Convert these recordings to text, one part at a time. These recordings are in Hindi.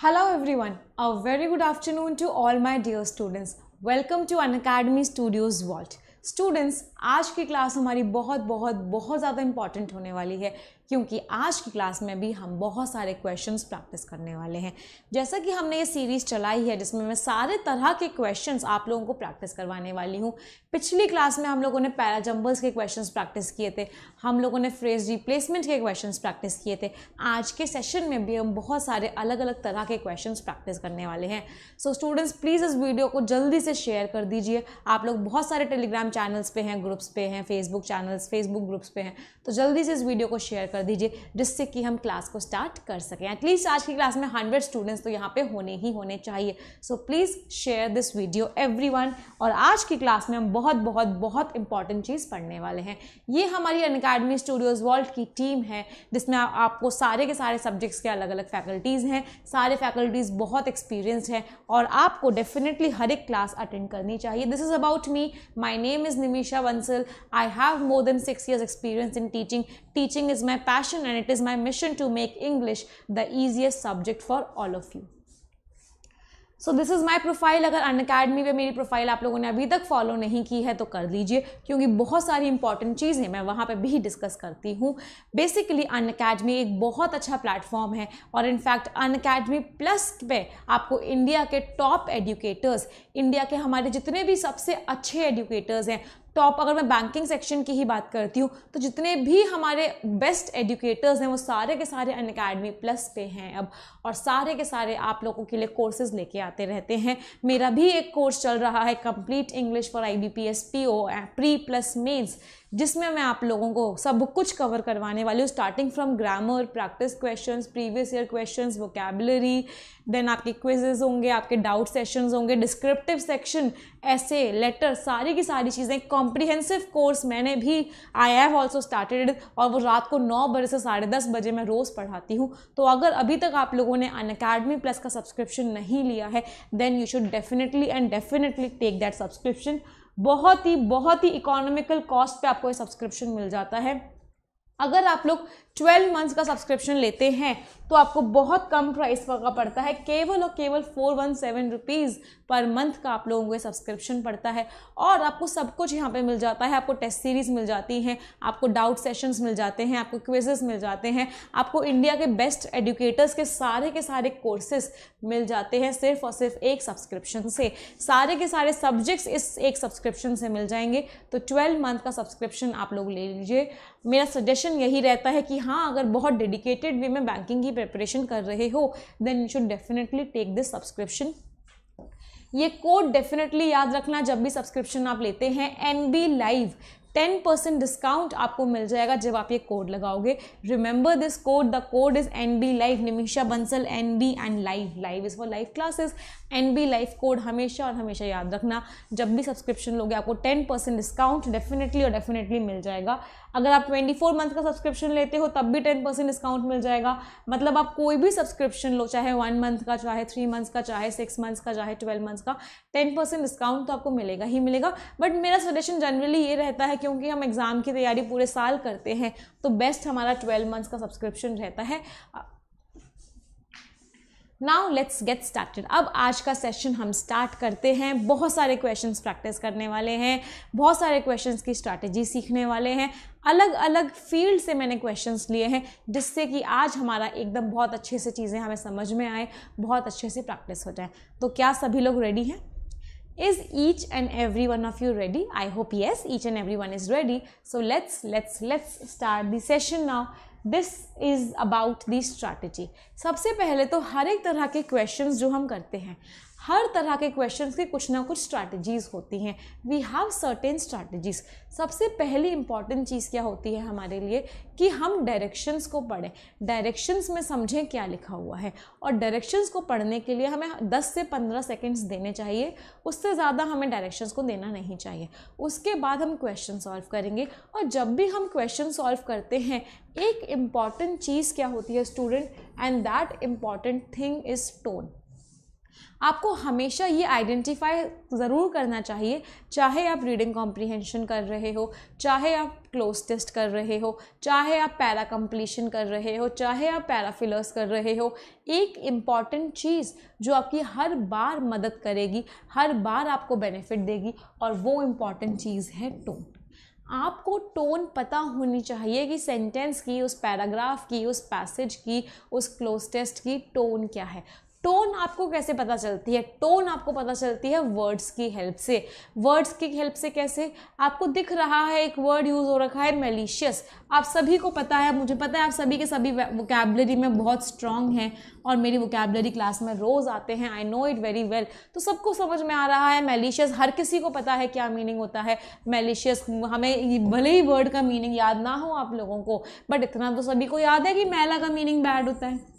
Hello everyone, a very good afternoon to all my dear students. Welcome to An Academy Studios Vault. Students आज की क्लास हमारी बहुत बहुत बहुत ज़्यादा इंपॉर्टेंट होने वाली है क्योंकि आज की क्लास में भी हम बहुत सारे क्वेश्चंस प्रैक्टिस करने वाले हैं। जैसा कि हमने ये सीरीज़ चलाई है, जिसमें मैं सारे तरह के क्वेश्चंस आप लोगों को प्रैक्टिस करवाने वाली हूँ। पिछली क्लास में हम लोगों ने पैराजम्बल्स के क्वेश्चंस प्रैक्टिस किए थे, हम लोगों ने फ्रेज रिप्लेसमेंट के क्वेश्चंस प्रैक्टिस किए थे। आज के सेशन में भी हम बहुत सारे अलग अलग तरह के क्वेश्चन प्रैक्टिस करने वाले हैं। सो स्टूडेंट्स प्लीज़ इस वीडियो को जल्दी से शेयर कर दीजिए। आप लोग बहुत सारे टेलीग्राम चैनल्स पे हैं ग्रुप्स पे हैं फेसबुक चैनल्स फेसबुक ग्रुप्स पे हैं। तो जल्दी से इस वीडियो को शेयर कर दीजिए, जिससे कि हम क्लास को स्टार्ट कर सकें। एटलीस्ट आज की क्लास में हंड्रेड स्टूडेंट्स तो यहाँ पे होने ही होने चाहिए। So please share this video every और आज की क्लास में हम बहुत बहुत बहुत इंपॉर्टेंट चीज़ पढ़ने वाले हैं। ये हमारी अन अकेडमी स्टूडियोज़ वर्ल्ड की टीम है, जिसमें आपको सारे के सारे सब्जेक्ट्स के अलग अलग फैकल्टीज़ हैं। सारे फैकल्टीज़ बहुत एक्सपीरियंस हैं और आपको डेफिनेटली हर एक क्लास अटेंड करनी चाहिए। This is about me my name is Nimisha Bansal I have more than six years experience in teaching teaching is my passion and it is my mission to make English the easiest subject for all of you. So this is my profile अगर अन अकेडमी पे मेरी प्रोफ़ाइल आप लोगों ने अभी तक फॉलो नहीं की है तो कर लीजिए, क्योंकि बहुत सारी इंपॉर्टेंट चीज़ें मैं वहाँ पे भी डिस्कस करती हूँ बेसिकली अन अकेडमी एक बहुत अच्छा प्लेटफॉर्म है और इनफैक्ट अन अकेडमी प्लस पे आपको इंडिया के टॉप एडुकेटर्स इंडिया के हमारे जितने भी सबसे अच्छे एडुकेटर्स हैं टॉप अगर मैं बैंकिंग सेक्शन की ही बात करती हूँ तो जितने भी हमारे बेस्ट एजुकेटर्स हैं, वो सारे के सारे अन अकेडमी प्लस पे हैं अब, और सारे के सारे आप लोगों के लिए कोर्सेज लेके आते रहते हैं। मेरा भी एक कोर्स चल रहा है complete English for I B P S P O pre plus mains जिसमें मैं आप लोगों को सब कुछ कवर करवाने वाली हूँ starting from grammar practice questions previous year questions vocabulary then आपके क्विजेज होंगे, आपके डाउट सेशंस होंगे डिस्क्रिप्टिव सेक्शन ऐसे लेटर सारी की सारी चीज़ें कॉम्प्रिहेंसिव कोर्स मैंने भी आई हैव ऑल्सो स्टार्टेड और वो रात को नौ बजे से साढ़े दस बजे मैं रोज़ पढ़ाती हूँ। तो अगर अभी तक आप लोगों ने अन अकेडमी प्लस का सब्सक्रिप्शन नहीं लिया है then you should definitely and definitely take that subscription बहुत ही बहुत ही इकोनॉमिकल कॉस्ट पे आपको ये सब्सक्रिप्शन मिल जाता है। अगर आप लोग 12 मंथ्स का सब्सक्रिप्शन लेते हैं तो आपको बहुत कम प्राइस का पड़ता है। केवल और केवल four one seven rupees per month का आप लोगों को सब्सक्रिप्शन पड़ता है। और आपको सब कुछ यहाँ पे मिल जाता है। आपको टेस्ट सीरीज़ मिल जाती हैं, आपको डाउट सेशंस मिल जाते हैं, आपको क्विजेस मिल जाते हैं, आपको इंडिया के बेस्ट एडुकेटर्स के सारे के सारे कोर्सेस मिल जाते हैं सिर्फ़ और सिर्फ़ एक सब्सक्रिप्शन से। सारे के सारे सब्जेक्ट्स इस एक सब्सक्रिप्शन से मिल जाएँगे। तो ट्वेल्व मंथ का सब्सक्रिप्शन आप लोग ले लीजिए। मेरा सजेशन यही रहता है कि हाँ अगर बहुत डेडिकेटेड वे में बैंकिंग की प्रिपरेशन कर रहे हो then you should definitely take this subscription ये कोड डेफिनेटली याद रखना, जब भी सब्सक्रिप्शन आप लेते हैं N B live ten percent discount आपको मिल जाएगा जब आप ये कोड लगाओगे. Remember this code the code is N B live Nimisha Bansal N B and live live is for live classes N B life code हमेशा और हमेशा याद रखना। जब भी सब्सक्रिप्शन लोगे आपको टेन परसेंट डिस्काउंट डेफिनेटली और डेफिनेटली मिल जाएगा। अगर आप ट्वेंटी फोर मंथ का सब्सक्रिप्शन लेते हो, तब भी टेन परसेंट डिस्काउंट मिल जाएगा। मतलब आप कोई भी सब्सक्रिप्शन लो, चाहे वन मंथ का, चाहे थ्री मंथ्स का, चाहे सिक्स मंथ्स का, चाहे ट्वेल्व मंथ्स का, टेन परसेंट डिस्काउंट तो आपको मिलेगा ही मिलेगा। बट मेरा सजेशन जनरली ये रहता है, क्योंकि हम एग्ज़ाम की तैयारी पूरे साल करते हैं तो बेस्ट हमारा ट्वेल्व मंथ्स का सब्सक्रिप्शन रहता है। नाउ लेट्स गेट स्टार्टेड अब आज का सेशन हम स्टार्ट करते हैं। बहुत सारे क्वेश्चंस प्रैक्टिस करने वाले हैं। बहुत सारे क्वेश्चंस की स्ट्रैटेजी सीखने वाले हैं। अलग अलग फ़ील्ड से मैंने क्वेश्चंस लिए हैं, जिससे कि आज हमारा एकदम बहुत अच्छे से चीज़ें हमें समझ में आए, बहुत अच्छे से प्रैक्टिस हो जाए। तो क्या सभी लोग रेडी हैं? Is each and every one of you ready? I hope yes, each and everyone is ready. So, let's let's let's start the session now. This is about the strategy सबसे पहले तो हर एक तरह के क्वेश्चंस जो हम करते हैं हर तरह के क्वेश्चंस की कुछ ना कुछ स्ट्रैटेजीज होती हैं। वी हैव सर्टेन स्ट्रैटेजीज सबसे पहली इंपॉर्टेंट चीज़ क्या होती है हमारे लिए? कि हम डायरेक्शंस को पढ़ें। डायरेक्शंस में समझें क्या लिखा हुआ है। और डायरेक्शंस को पढ़ने के लिए हमें 10 से 15 सेकंड्स देने चाहिए। उससे ज़्यादा हमें डायरेक्शंस को देना नहीं चाहिए। उसके बाद हम क्वेश्चन सॉल्व करेंगे। और जब भी हम क्वेश्चन सॉल्व करते हैं, एक इंपॉर्टेंट चीज़ क्या होती है student and that important thing is tone आपको हमेशा ये आइडेंटिफाई ज़रूर करना चाहिए, चाहे आप रीडिंग कॉम्प्रीहेंशन कर रहे हो, चाहे आप क्लोज टेस्ट कर रहे हो, चाहे आप पैरा कंप्लीशन कर रहे हो, चाहे आप पैराफिलर्स कर रहे हो, एक इंपॉर्टेंट चीज़ जो आपकी हर बार मदद करेगी, हर बार आपको बेनिफिट देगी और वो इंपॉर्टेंट चीज़ है टोन आपको टोन पता होनी चाहिए कि सेंटेंस की, उस पैराग्राफ की, उस पैसेज की, उस क्लोज टेस्ट की टोन क्या है। टोन आपको कैसे पता चलती है? टोन आपको पता चलती है वर्ड्स की हेल्प से। वर्ड्स की हेल्प से कैसे? आपको दिख रहा है, एक वर्ड यूज़ हो रखा है मेलिशियस आप सभी को पता है, मुझे पता है आप सभी के सभी वोकेबलरी में बहुत स्ट्रांग हैं और मेरी वोकेबलरी क्लास में रोज़ आते हैं। I know it very well तो सबको समझ में आ रहा है मेलिशियस हर किसी को पता है क्या मीनिंग होता है। मेलिशियस हमें भले ही वर्ड का मीनिंग याद ना हो आप लोगों को बट इतना तो सभी को याद है कि मैला का मीनिंग बैड होता है।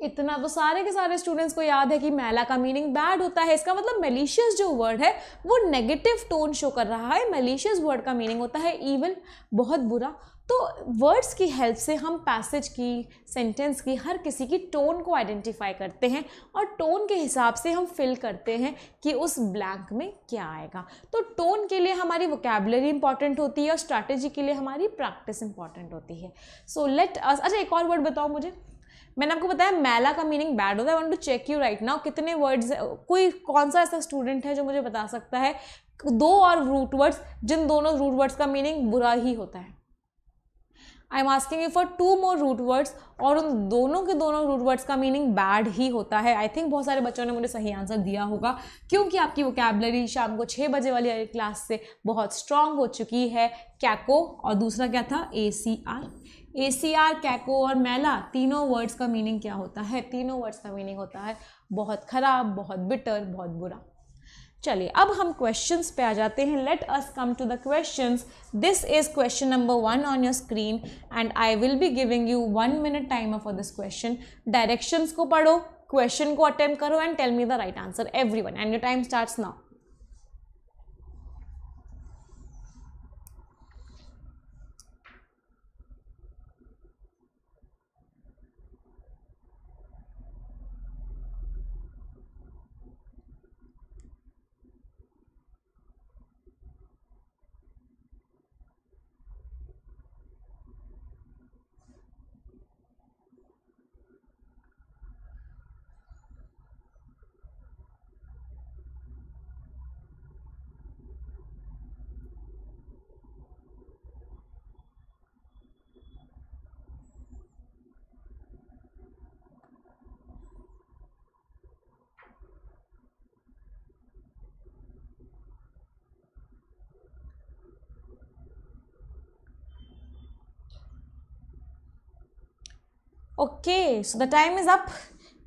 इतना तो सारे के सारे स्टूडेंट्स को याद है कि मैला का मीनिंग बैड होता है। इसका मतलब मेलिशियस जो वर्ड है, वो नेगेटिव टोन शो कर रहा है। मेलिशियस वर्ड का मीनिंग होता है इवन बहुत बुरा। तो वर्ड्स की हेल्प से हम पैसेज की सेंटेंस की, हर किसी की टोन को आइडेंटिफाई करते हैं और टोन के हिसाब से हम फिल करते हैं कि उस ब्लैंक में क्या आएगा। तो टोन के लिए हमारी वोकेबलरी इंपॉर्टेंट होती है और स्ट्रैटेजी के लिए हमारी प्रैक्टिस इंपॉर्टेंट होती है। सो लेट अस अच्छा एक और वर्ड बताओ मुझे। मैंने आपको बताया, मैला का मीनिंग बैड होता है। Want to check you right now कितने वर्ड्स कोई कौन सा ऐसा स्टूडेंट है जो मुझे बता सकता है? दो और रूट वर्ड्स जिन दोनों रूट वर्ड्स का मीनिंग बुरा ही होता है। I am asking you for two more root words और उन दोनों के दोनों रूट वर्ड्स का मीनिंग बैड ही होता है। आई थिंक बहुत सारे बच्चों ने मुझे सही आंसर दिया होगा, क्योंकि आपकी वो कैबलरी शाम को छः बजे वाली क्लास से बहुत स्ट्रांग हो चुकी है। कैको और दूसरा क्या था? A C R A C R caco और मैला, तीनों वर्ड्स का मीनिंग क्या होता है? तीनों वर्ड्स का मीनिंग होता है बहुत ख़राब, बहुत बिटर बहुत बुरा। चलिए, अब हम क्वेश्चंस पे आ जाते हैं। Let us come to the questions this is question number one on your screen and I will be giving you one minute time for this question directions को पढ़ो क्वेश्चन को अटेम्प्ट करो and tell me the right answer every one and your time start now okay so the time is up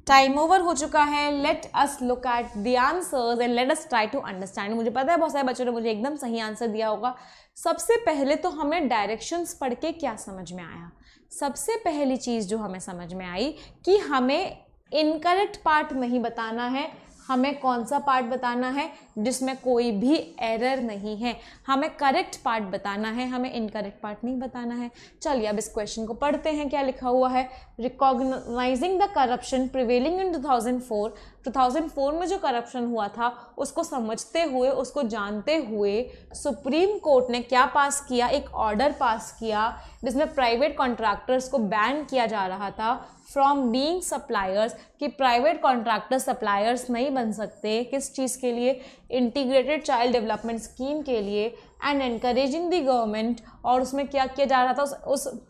time over हो चुका है. Let us look at the answers and let us try to understand मुझे पता है बहुत सारे बच्चों ने मुझे एकदम सही आंसर दिया होगा. सबसे पहले तो हमें डायरेक्शंस पढ़ के क्या समझ में आया? सबसे पहली चीज़ जो हमें समझ में आई कि हमें इनकरेक्ट पार्ट नहीं बताना है. हमें कौन सा पार्ट बताना है जिसमें कोई भी एरर नहीं है? हमें करेक्ट पार्ट बताना है, हमें इनकरेक्ट पार्ट नहीं बताना है। चलिए अब इस क्वेश्चन को पढ़ते हैं, क्या लिखा हुआ है? Recognising the corruption prevailing in 2004 2004 में जो करप्शन हुआ था, उसको समझते हुए, उसको जानते हुए सुप्रीम कोर्ट ने क्या पास किया? एक ऑर्डर पास किया, जिसमें प्राइवेट कॉन्ट्रैक्टर्स को बैन किया जा रहा था। फ्रॉम बीइंग सप्लायर्स कि प्राइवेट कॉन्ट्रैक्टर सप्लायर्स नहीं बन सकते किस चीज़ के लिए? इंटीग्रेटेड चाइल्ड डेवलपमेंट स्कीम के लिए एंड एनकरेजिंग द गवर्नमेंट और उसमें क्या किया जा रहा था? उस उस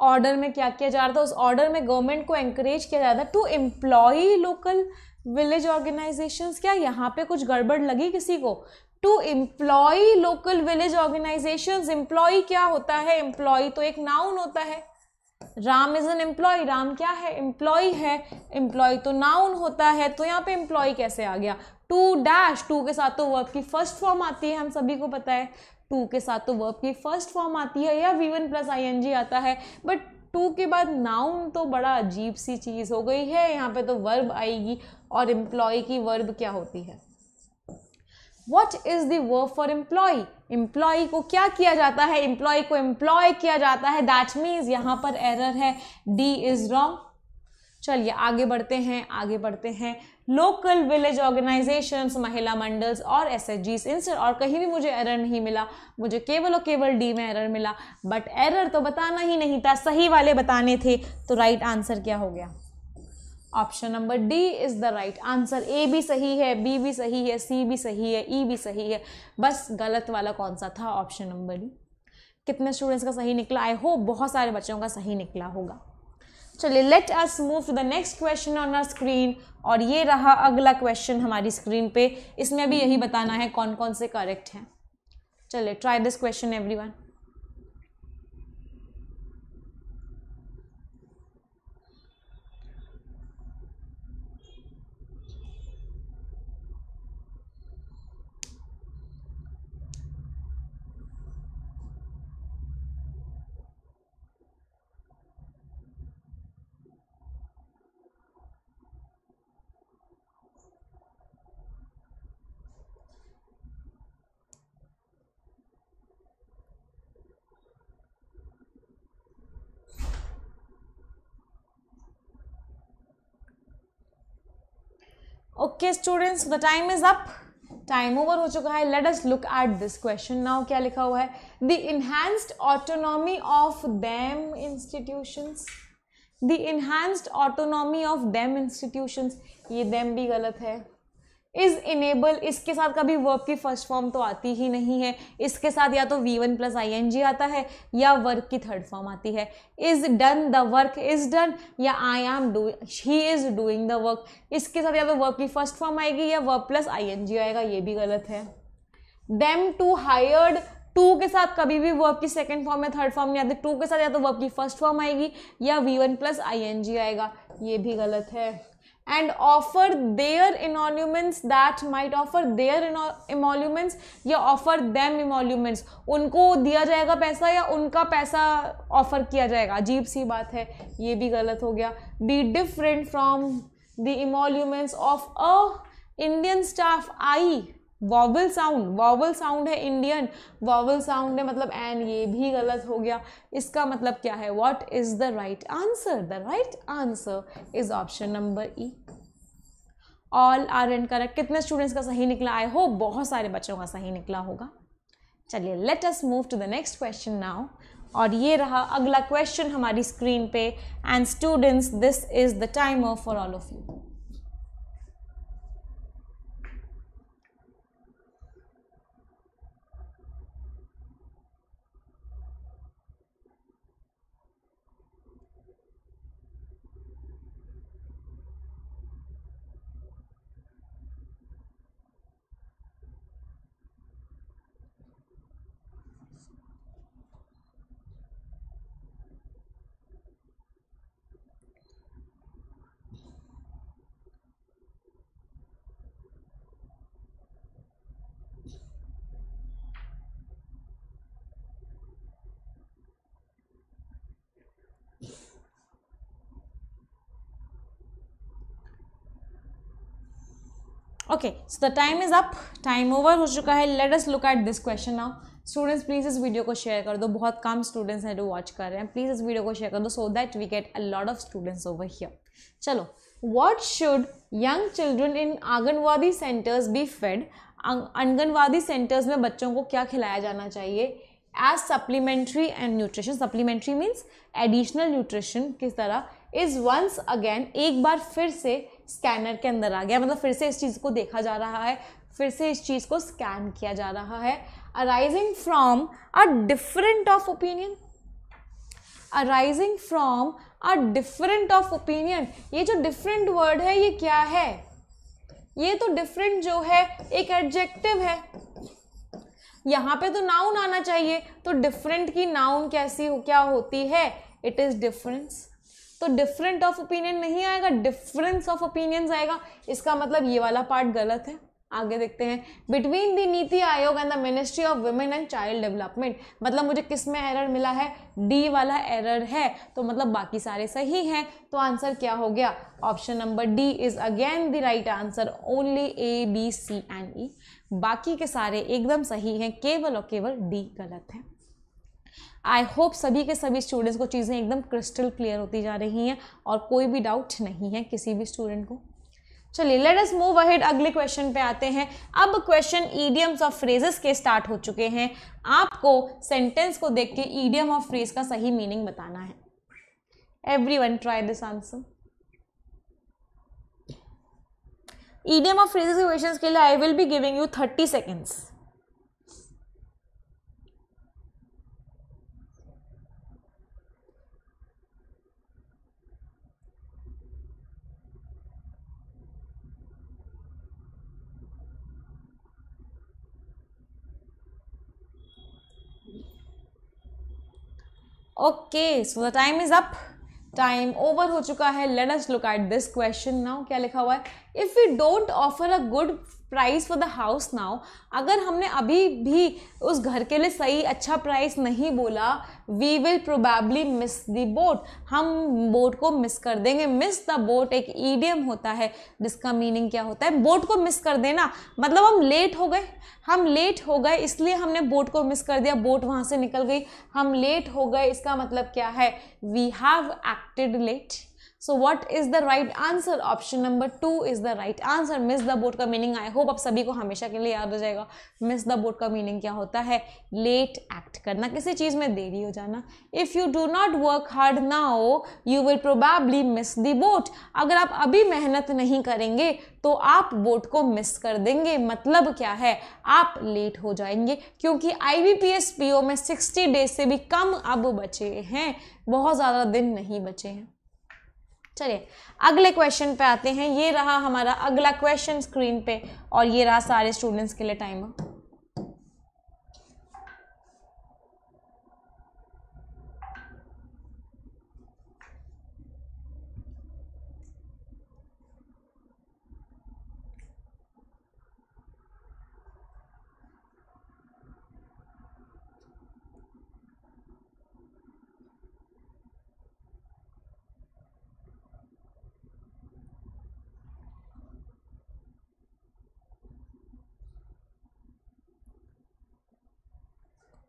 ऑर्डर में क्या किया जा रहा था? उस ऑर्डर में गवर्नमेंट को एंकरेज किया जा रहा था to employ local village organization क्या यहाँ पे कुछ गड़बड़ लगी किसी को? To employ local village organization employ क्या होता है? एम्प्लॉय तो एक नाउन होता है। Ram is an employ Ram क्या है? एम्प्लॉय है. एम्प्लॉय तो नाउन होता है तो यहाँ पे एम्प्लॉय कैसे आ गया? टू डैश, टू के साथ तो वर्ब की फ़र्स्ट फॉर्म आती है, हम सभी को पता है। टू के साथ तो वर्ब की फ़र्स्ट फॉर्म आती है, या V one plus I N G आता है। बट टू के बाद नाउन तो बड़ा अजीब सी चीज़ हो गई है, यहाँ पे तो वर्ब आएगी। और एम्प्लॉय की वर्ब क्या होती है? What is the for employ employ को क्या किया जाता है? एम्प्लॉय को एम्प्लॉय किया जाता है। दैट मीन्स यहाँ पर एरर है। डी इज़ रॉन्ग चलिए आगे बढ़ते हैं, आगे बढ़ते हैं। लोकल विलेज ऑर्गेनाइजेशंस महिला मंडल्स और एस एच जी और कहीं भी मुझे एरर नहीं मिला। मुझे केवल और केवल डी में एरर मिला। बट एरर तो बताना ही नहीं था, सही वाले बताने थे। तो राइट right आंसर क्या हो गया? Option number D is the right answer. A भी सही है, बी भी सही है, सी भी सही है, ई e भी सही है। बस गलत वाला कौन सा था? Option number D. कितने स्टूडेंट्स का सही निकला? आई होप बहुत सारे बच्चों का सही निकला होगा। चलिए let us move to the next question on our screen और ये रहा अगला क्वेश्चन हमारी स्क्रीन पे। इसमें भी यही बताना है कौन कौन से करेक्ट हैं। चलिए try this question everyone okay students the time is up time over हो चुका है. Let us look at this question now क्या लिखा हुआ है? The enhanced autonomy of them institutions the enhanced autonomy of them institutions ये दैम भी गलत है. इज़ इनेबल, इसके साथ कभी वर्ब की फ़र्स्ट फॉर्म तो आती ही नहीं है। इसके साथ या तो V one plus I N G आता है, या वर्क की थर्ड फॉर्म आती है। Is done the work is done या I am do he is doing the work इसके साथ या तो वर्क की फ़र्स्ट फॉर्म आएगी, या work plus I N G आएगा, ये भी गलत है। देम टू हायर्ड टू के साथ कभी भी वर्ब की सेकेंड फॉर्म या थर्ड फॉर्म नहीं आती। टू के साथ या तो वर्ब की फ़र्स्ट फॉर्म आएगी, या V one plus I N G आएगा, ये भी गलत है। And offer their emoluments that might offer their emoluments या ऑफ़र देम इमोल्यूमेंट्स उनको दिया जाएगा पैसा या उनका पैसा ऑफ़र किया जाएगा? अजीब सी बात है, ये भी गलत हो गया. Be different from the emoluments of a Indian staff I vowel sound vowel sound है इंडियन वॉवल साउंड है मतलब एन ये भी गलत हो गया। इसका मतलब क्या है? What is the right answer the right answer is option number E all are and correct कितने स्टूडेंट्स का सही निकला? आई होप बहुत सारे बच्चों का सही निकला होगा। चलिए let us move to the next question now और ये रहा अगला क्वेश्चन हमारी स्क्रीन पे। And students this is the timer for all of you okay so the time is up time over हो चुका है. Let us look at this question now students please इस वीडियो को शेयर कर दो. बहुत कम स्टूडेंट्स हैं जो वॉच कर रहे हैं. प्लीज़ इस वीडियो को शेयर कर दो so that we get a lot of students over here चलो. What should young children in anganwadi centres be fed anganwadi centres में बच्चों को क्या खिलाया जाना चाहिए? As supplementary and nutrition supplementary means additional nutrition किस तरह? इज़ वंस अगेन एक बार फिर से स्कैनर के अंदर आ गया। मतलब फिर से इस चीज़ को देखा जा रहा है, फिर से इस चीज़ को स्कैन किया जा रहा है। Arising from a different of opinion arising from a different of opinion ये जो डिफरेंट वर्ड है, ये क्या है? ये तो डिफरेंट जो है, एक एडजेक्टिव है। यहाँ पे तो नाउन आना चाहिए तो डिफरेंट की नाउन कैसी हो, क्या होती है? इट इज़ डिफरेंस तो डिफरेंट ऑफ़ ओपिनियन नहीं आएगा डिफरेंस ऑफ़ ओपिनियंस आएगा। इसका मतलब ये वाला पार्ट गलत है। आगे देखते हैं। Between the NITI Aayog and the ministry of women and child development मतलब मुझे किसमें एरर मिला है? डी वाला एरर है। तो मतलब बाकी सारे सही हैं। तो आंसर क्या हो गया? Option number D is again the right answer only A B C and E बाकी के सारे एकदम सही हैं, केवल और केवल डी गलत है। आई होप सभी के सभी स्टूडेंट्स को चीज़ें एकदम क्रिस्टल क्लियर होती जा रही हैं और कोई भी डाउट नहीं है किसी भी स्टूडेंट को। चलिए लेट अस मूव अहेड अगले क्वेश्चन पे आते हैं। अब क्वेश्चन ईडियम्स ऑफ़ फ्रेजेस के स्टार्ट हो चुके हैं। आपको सेंटेंस को देख के ईडियम ऑफ़ फ्रेज का सही मीनिंग बताना है। Everyone try this answer idiom of phrases question के लिए I will be giving you thirty seconds okay so the time is up time over हो चुका है. Let us look at this question now क्या लिखा हुआ है? If you don't offer a good price for the house now अगर हमने अभी भी उस घर के लिए सही अच्छा प्राइस नहीं बोला we will probably miss the boat हम बोट को मिस कर देंगे. मिस द बोट एक ईडियम होता है, जिसका मीनिंग क्या होता है? बोट को मिस कर देना मतलब हम लेट हो गए. हम लेट हो गए, इसलिए हमने बोट को मिस कर दिया. बोट वहाँ से निकल गई. हम लेट हो गए, इसका मतलब क्या है? We have acted late so what is the right answer option number two is the right answer miss the boat का मीनिंग आई होप आप सभी को हमेशा के लिए याद हो जाएगा। मिस द बोट का मीनिंग क्या होता है? लेट एक्ट करना। किसी चीज़ में देरी हो जाना। If you do not work hard now you will probably miss the boat अगर आप अभी मेहनत नहीं करेंगे तो आप बोट को मिस कर देंगे। मतलब क्या है? आप लेट हो जाएँगे। क्योंकि I B P S P O में सिक्सटी डेज़ से भी कम अब बचे हैं। बहुत ज़्यादा दिन नहीं बचे हैं। चलिए, अगले क्वेश्चन पे आते हैं। ये रहा हमारा अगला क्वेश्चन स्क्रीन पे और ये रहा सारे स्टूडेंट्स के लिए timer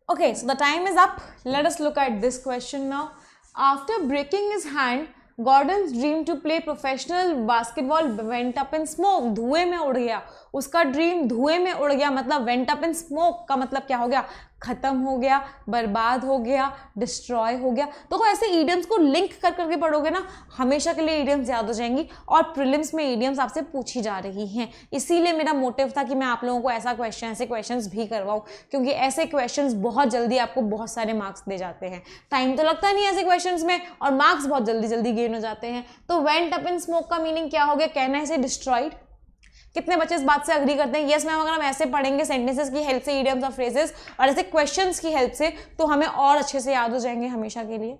Okay, so the time is up. Let us look at this question now. After breaking his hand, Gordon's dream to play professional basketball went up in smoke. धुएँ में उड़ गया उसका ड्रीम धुएँ में उड़ गया मतलब वेंट अप इन स्मोक का मतलब क्या हो गया ख़त्म हो गया, बर्बाद हो गया डिस्ट्रॉय हो गया। तो ऐसे ईडियम्स को लिंक कर करके पढ़ोगे ना, हमेशा के लिए ईडियम्स याद हो जाएँगी और प्रिलिम्स में ईडियम्स आपसे पूछी जा रही हैं। इसीलिए मेरा मोटिव था कि मैं आप लोगों को ऐसा क्वेश्चन ऐसे क्वेश्चन भी करवाऊँ, क्योंकि ऐसे क्वेश्चन बहुत जल्दी आपको बहुत सारे मार्क्स दे जाते हैं। टाइम तो लगता नहीं ऐसे क्वेश्चन में और मार्क्स बहुत जल्दी जल्दी गेन हो जाते हैं। तो वेंट अप इन स्मोक का मीनिंग क्या हो गया? कहना है डिस्ट्रॉइड कितने बच्चे इस बात से अग्री करते हैं? येस मैम अगर हम ऐसे पढ़ेंगे सेंटेंसेस की हेल्प से ईडियम्स और फ्रेजेस और ऐसे क्वेश्चन की हेल्प से तो हमें और अच्छे से याद हो जाएँगे हमेशा के लिए।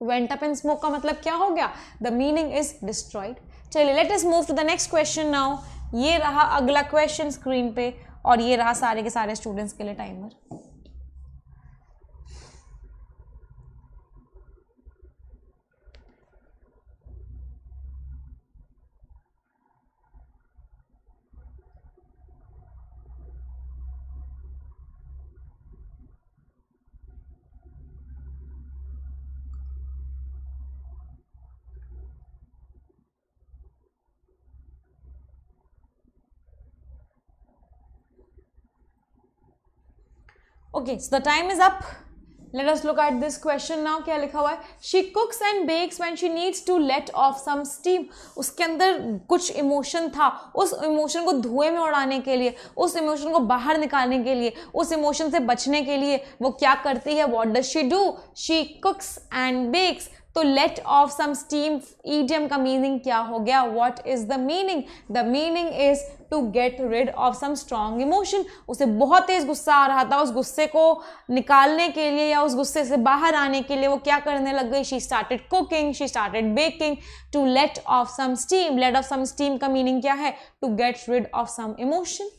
वेंट अप इन स्मोक का मतलब क्या हो गया? द मीनिंग इज़ डिस्ट्रॉइड चलिए let us move to the next question now ये रहा अगला क्वेश्चन स्क्रीन पे, और ये रहा सारे के सारे स्टूडेंट्स के लिए timer okay so the time is up let us look at this question now क्या लिखा हुआ है? She cooks and bakes when she needs to let off some steam उसके अंदर कुछ इमोशन था। उस इमोशन को धुएँ में उड़ाने के लिए, उस इमोशन को बाहर निकालने के लिए, उस इमोशन से बचने के लिए वो क्या करती है? What does she do she cooks and bakes तो let off some steam idiom का मीनिंग क्या हो गया? What is the meaning the meaning is to get rid of some strong emotion उसे बहुत तेज गुस्सा आ रहा था उस गुस्से को निकालने के लिए या उस गुस्से से बाहर आने के लिए वो क्या करने लग गई? She started cooking she started baking to let off some steam let off some steam का मीनिंग क्या है? To get rid of some emotion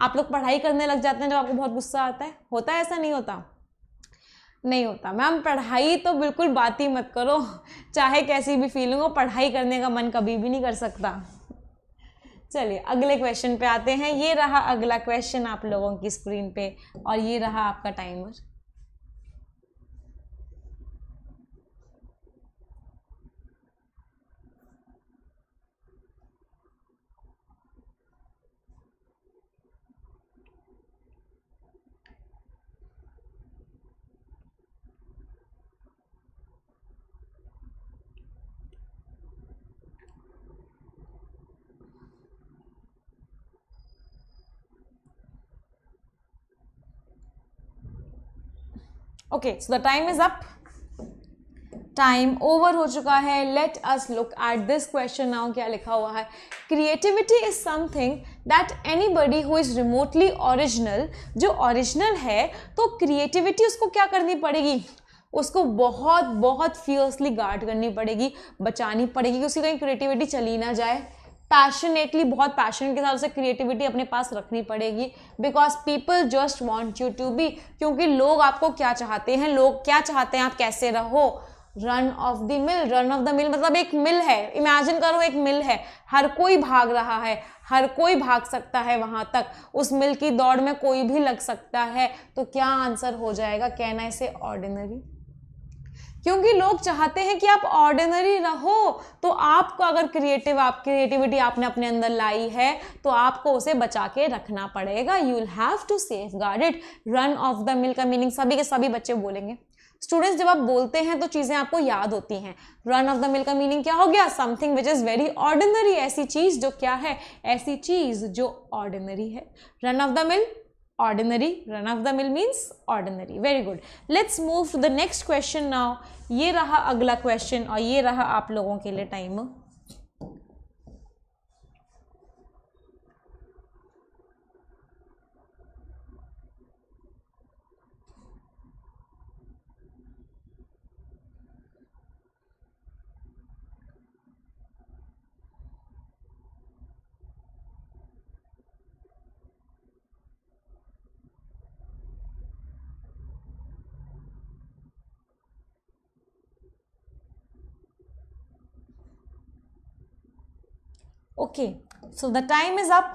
आप लोग पढ़ाई करने लग जाते हैं जब आपको बहुत गुस्सा आता है। होता है ऐसा? नहीं होता। नहीं होता। मैम, पढ़ाई तो बिल्कुल बात ही मत करो। चाहे कैसी भी फीलिंग हो, पढ़ाई करने का मन कभी भी नहीं कर सकता। चलिए, अगले क्वेश्चन पे आते हैं। ये रहा अगला क्वेश्चन आप लोगों की स्क्रीन पे और ये रहा आपका timer okay so the time is up time over हो चुका है. Let us look at this question now क्या लिखा हुआ है? Creativity is something that anybody who is remotely original जो ओरिजिनल है तो क्रिएटिविटी उसको क्या करनी पड़ेगी? उसको बहुत बहुत फियर्सली गार्ड करनी पड़ेगी, बचानी पड़ेगी कि उसकी कहीं क्रिएटिविटी चली ना जाए. पैशनेटली बहुत पैशन के साथ उसे क्रिएटिविटी अपने पास रखनी पड़ेगी। Because people just want you to be क्योंकि लोग आपको क्या चाहते हैं, लोग क्या चाहते हैं आप कैसे रहो? Run of the mill run of the mill मतलब एक मिल है। इमेजिन करो एक मिल है। हर कोई भाग रहा है। हर कोई भाग सकता है वहाँ तक। उस मिल की दौड़ में कोई भी लग सकता है। तो क्या आंसर हो जाएगा? कैन आई से ऑर्डिनरी क्योंकि लोग चाहते हैं कि आप ऑर्डिनरी रहो। तो आपको अगर क्रिएटिव आप क्रिएटिविटी आपने अपने अंदर लाई है तो आपको उसे बचा के रखना पड़ेगा। You will have to safeguard it run of the mill का मीनिंग सभी के सभी बच्चे बोलेंगे। स्टूडेंट्स जब आप बोलते हैं तो चीज़ें आपको याद होती हैं। रन ऑफ़ द मिल का मीनिंग क्या हो गया? Something which is very ordinary ऐसी चीज़ जो क्या है? ऐसी चीज़ जो ऑर्डिनरी है। Run of the mill ordinary run of the mill means ordinary very good let's move to the next question now ये रहा अगला क्वेश्चन और ये रहा आप लोगों के लिए time okay so the time is up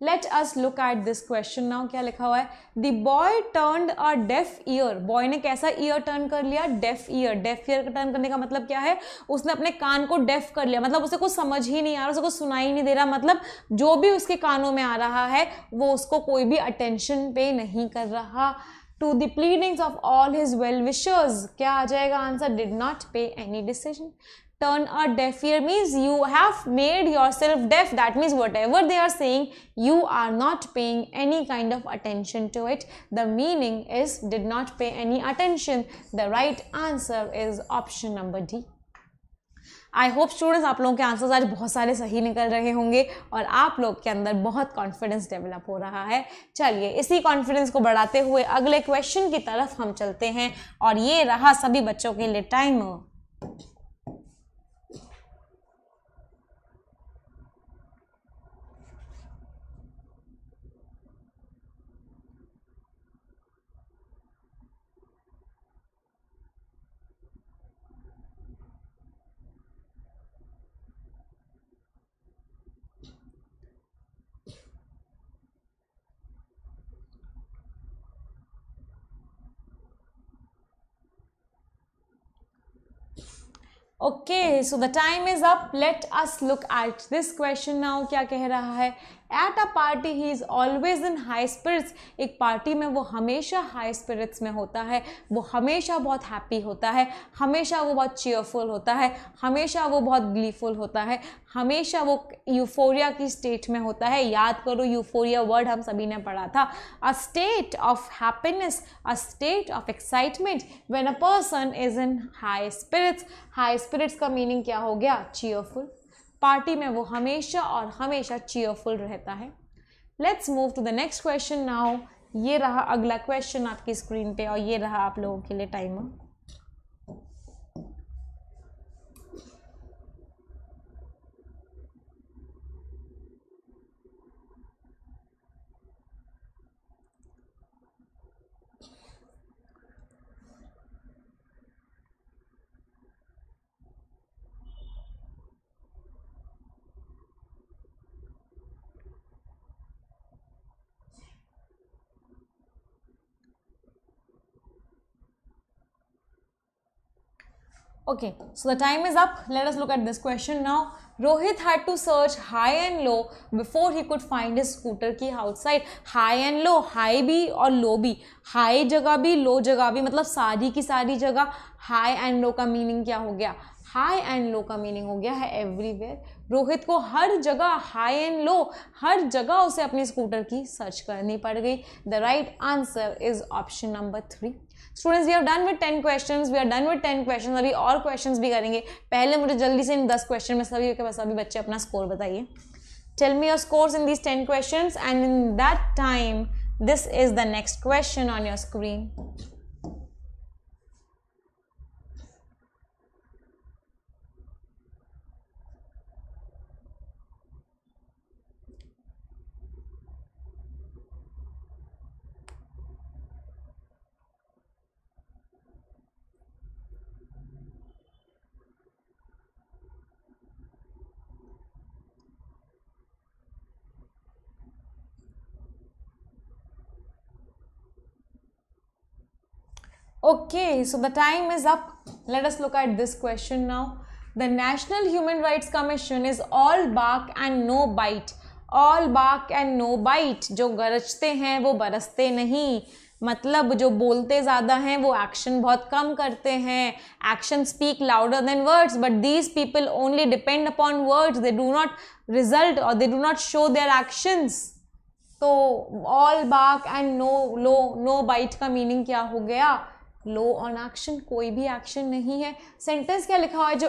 let us look at this question now क्या लिखा हुआ है? The boy turn a deaf ear boy ने कैसा ईयर टर्न कर लिया? Deaf ear deaf ear turn करने का मतलब क्या है? उसने अपने कान को डेफ कर लिया। मतलब उसे कुछ समझ ही नहीं आ रहा, उसे कुछ सुनाई नहीं दे रहा। मतलब जो भी उसके कानों में आ रहा है, वो उसको कोई भी अटेंशन पे नहीं कर रहा। To the pleadings of all his well wishers क्या आ जाएगा? Answer did not pay any decision turn a deaf ear means you have made yourself deaf that means whatever they are saying you are not paying any kind of attention to it the meaning is did not pay any attention the right answer is option number d I hope students आप लोगों के आंसर्स आज बहुत सारे सही निकल रहे होंगे और आप लोग के अंदर बहुत कॉन्फिडेंस डेवलप हो रहा है चलिए इसी कॉन्फिडेंस को बढ़ाते हुए अगले क्वेश्चन की तरफ़ हम चलते हैं और ये रहा सभी बच्चों के लिए time okay so the time is up let us look at this question now क्या कह रहा है? At a party he is always in high spirits एक पार्टी में वो हमेशा हाई स्पिरिट्स में होता है। वो हमेशा बहुत हैप्पी होता है। हमेशा वो बहुत चेयरफुल होता है। हमेशा वो बहुत ग्लीफुल होता है। हमेशा वो यूफोरिया की स्टेट में होता है। याद करो यूफोरिया वर्ड हम सभी ने पढ़ा था। A state of happiness a state of excitement when a person is in high spirits high spirits का मीनिंग क्या हो गया? चेयरफुल पार्टी में वो हमेशा और हमेशा चीयरफुल रहता है। Let's move to the next question now ये रहा अगला क्वेश्चन आपकी स्क्रीन पे और ये रहा आप लोगों के लिए timer Okay, so the time is up. Let us look at this question now. Rohit had to search high and low before he could find his scooter key outside. High and low, high भी और low भी. High जगह भी, low जगह भी मतलब सारी की सारी जगह high and low का meaning क्या हो गया हाई एंड लो का मीनिंग हो गया है एवरीवेयर रोहित को हर जगह हाई एंड लो हर जगह उसे अपनी स्कूटर की सर्च करनी पड़ गई the right answer is option number three students we are done with ten question we are done with ten question अभी और क्वेश्चन भी करेंगे। पहले मुझे जल्दी से इन दस क्वेश्चन में सभी के अभी बच्चे अपना स्कोर बताइए। Tell me your scores in these ten question and in that time this is the next question on your screen Okay, so the time is up. Let us look at this question now. The National Human Rights Commission is all bark and no bite. All bark and no bite. जो गरजते हैं वो बरसते नहीं मतलब जो बोलते ज़्यादा हैं वो एक्शन बहुत कम करते हैं action speak louder than words but these people only depend upon words they do not result और they do not show their actions तो all bark and no low no bite का मीनिंग क्या हो गया लो ऑन एक्शन कोई भी एक्शन नहीं है। सेंटेंस क्या लिखा हुआ है? जो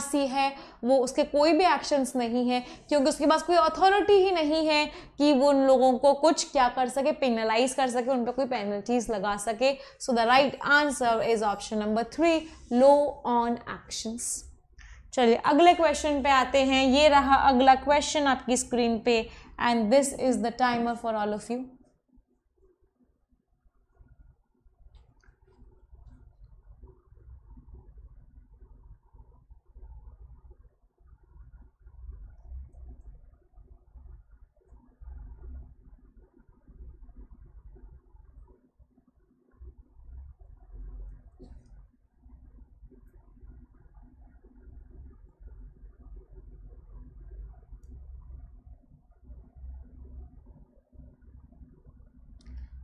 सी है, वो उसके कोई भी एक्शंस नहीं है, क्योंकि उसके पास कोई अथॉरिटी ही नहीं है कि वो उन लोगों को कुछ क्या कर सके पेनलाइज कर सके, उन पर कोई पेनल्टीज लगा सके। So the right answer is option number three low on actions चलिए, अगले क्वेश्चन पे आते हैं। ये रहा अगला क्वेश्चन आपकी स्क्रीन पे and this is the timer for all of you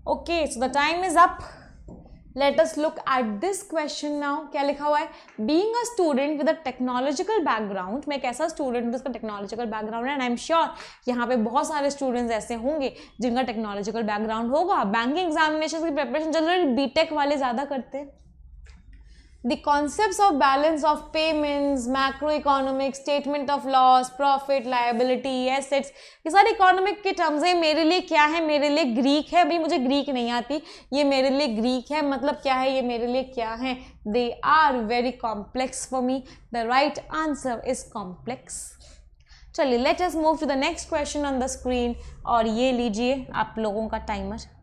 okay so the time is up let us look at this question now क्या लिखा हुआ है? Being a student with a technological background मैं कैसा स्टूडेंट हूँ जिसका टेक्नोलॉजिकल बैकग्राउंड है एंड आई एम श्योर यहाँ पे बहुत सारे स्टूडेंट्स ऐसे होंगे जिनका टेक्नोलॉजिकल बैकग्राउंड होगा। बैंकिंग एग्जामिनेशन की प्रिपरेशन जनरली बीटेक वाले ज़्यादा करते हैं। The concepts of balance of payments macroeconomic statement of loss, profit, liability, assets, ये सारे इकोनॉमिक के टर्म्स हैं। मेरे लिए क्या है? मेरे लिए ग्रीक है। अभी मुझे ग्रीक नहीं आती। ये मेरे लिए ग्रीक है। मतलब क्या है? ये मेरे लिए क्या है? They are very complex for me the right answer is complex चलिए let us move to the next question on the screen और ये लीजिए आप लोगों का timer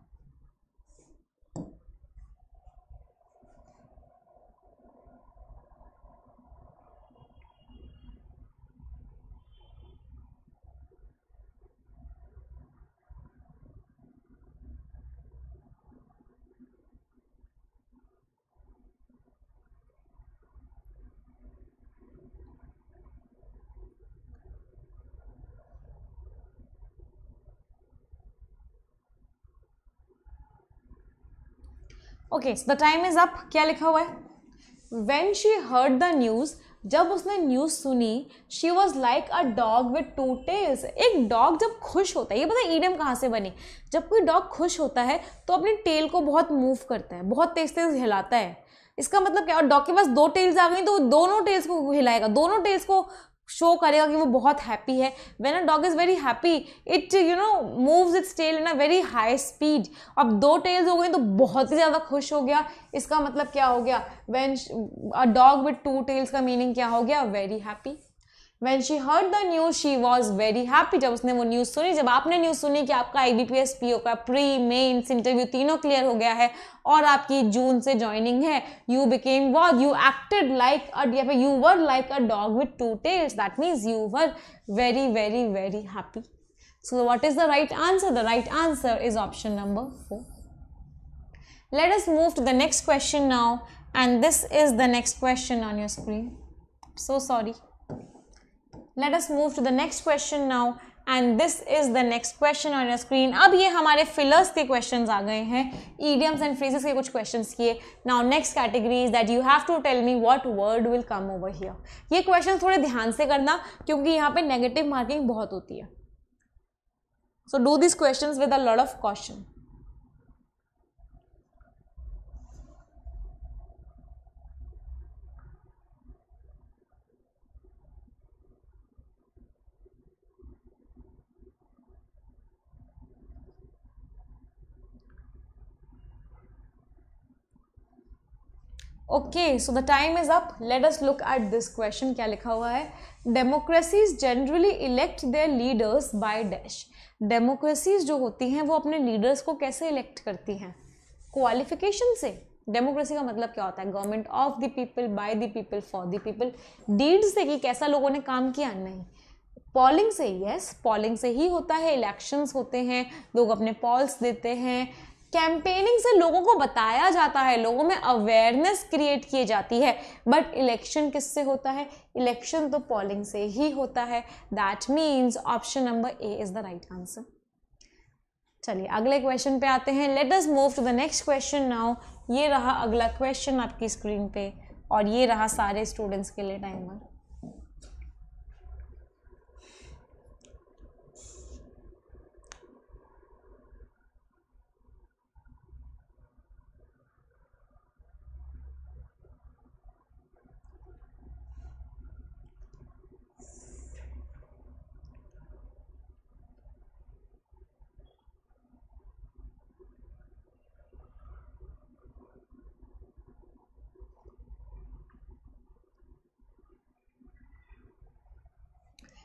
okay the time is up क्या लिखा हुआ है? When she heard the news जब उसने न्यूज़ सुनी she was like a dog with two tails एक डॉग जब खुश होता है, ये पता ईडम कहाँ से बनी? जब कोई डॉग खुश होता है तो अपनी टेल को बहुत मूव करता है, बहुत तेज तेज हिलाता है। इसका मतलब क्या? और डॉग के पास दो टेल्स आ गई तो वो दोनों टेल्स को हिलाएगा, दोनों टेल्स को शो करेगा कि वो बहुत हैप्पी है when a dog is very happy it you know moves its tail in a very high speed अब दो टेल्स हो गई तो बहुत ही ज़्यादा खुश हो गया। इसका मतलब क्या हो गया? When a dog with two tails का मीनिंग क्या हो गया? Very happy when she heard the news she was very happy जब उसने वो न्यूज़ सुनी, जब आपने न्यूज़ सुनी कि आपका I B P S P O का प्री मेन्स इंटरव्यू तीनों क्लियर हो गया है और आपकी जून से ज्वाइनिंग है you became was you acted like या फिर you were like a dog with two tails that means you were very very very happy so, what is the right answer? The right answer is option number 4 let us move to the next question now, and this is the next question on your screen. So sorry. Let us move to the next question now and this is the next question on your screen अब ये हमारे फिलर्स के क्वेश्चन आ गए हैं. ईडियम्स एंड फ्रेजेस के कुछ क्वेश्चन किए. Now next category is that you have to tell me what word will come over here ये क्वेश्चन थोड़े ध्यान से करना, क्योंकि यहाँ पे नेगेटिव मार्किंग बहुत होती है. So do this question with a lot of question okay so the time is up let us look at this question क्या लिखा हुआ है? Democracies generally elect their leaders by dash democracies जो होती हैं वो अपने लीडर्स को कैसे इलेक्ट करती हैं? क्वालिफिकेशन से. डेमोक्रेसी का मतलब क्या होता है? Government of the people by the people for the people deeds से कि कैसा लोगों ने काम किया? नहीं. पॉलिंग से यस yes, पॉलिंग से ही होता है. इलेक्शंस होते हैं. लोग अपने पॉल्स देते हैं. कैंपेनिंग से लोगों को बताया जाता है, लोगों में अवेयरनेस क्रिएट की जाती है। बट इलेक्शन किससे होता है? इलेक्शन तो पॉलिंग से ही होता है। That means option number A is the right answer चलिए, अगले क्वेश्चन पे आते हैं। Let us move to the next question now ये रहा अगला क्वेश्चन आपकी स्क्रीन पे और ये रहा सारे स्टूडेंट्स के लिए timer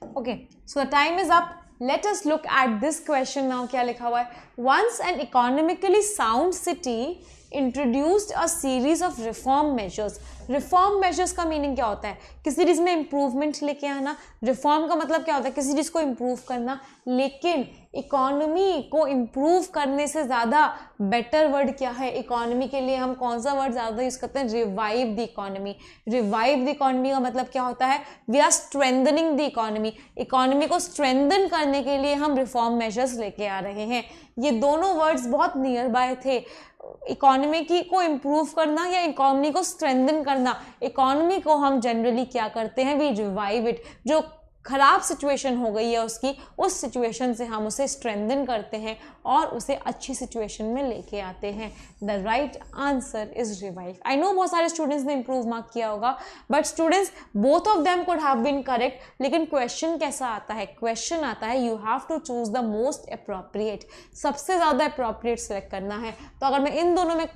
okay so the time is up let us look at this question now क्या लिखा हुआ है? Once an economically sound city introduced a series of reform measures reform measures का मीनिंग क्या होता है? किसी चीज़ में इंप्रूवमेंट लेके आना। रिफॉर्म का मतलब क्या होता है? किसी चीज़ को इम्प्रूव करना। लेकिन इकोनॉमी को इम्प्रूव करने से ज़्यादा बेटर वर्ड क्या है? इकोनॉमी के लिए हम कौन सा वर्ड ज़्यादा यूज़ करते हैं? Revive the economy revive the economy का मतलब क्या होता है? We are strengthening the economy economy को स्ट्रेंथन करने के लिए हम रिफॉर्म मेजर्स लेके आ रहे हैं। ये दोनों वर्ड्स बहुत नियर बाय थे। इकोनॉमी की को इम्प्रूव करना या इकोनॉमी को स्ट्रेंथन करना इकोनॉमी को हम जनरली क्या करते हैं वी रिवाइव इट जो ख़राब सिचुएशन हो गई है उसकी, उस सिचुएशन से हम उसे स्ट्रेंथन करते हैं और उसे अच्छी सिचुएशन में लेके आते हैं। The right answer is revive I know बहुत सारे स्टूडेंट्स ने इम्प्रूव मार्क किया होगा but students both of them could have been correct लेकिन क्वेश्चन कैसा आता है? क्वेश्चन आता है you have to choose the most appropriate सबसे ज़्यादा अप्रोप्रिएट सेलेक्ट करना है। तो अगर मैं इन दोनों में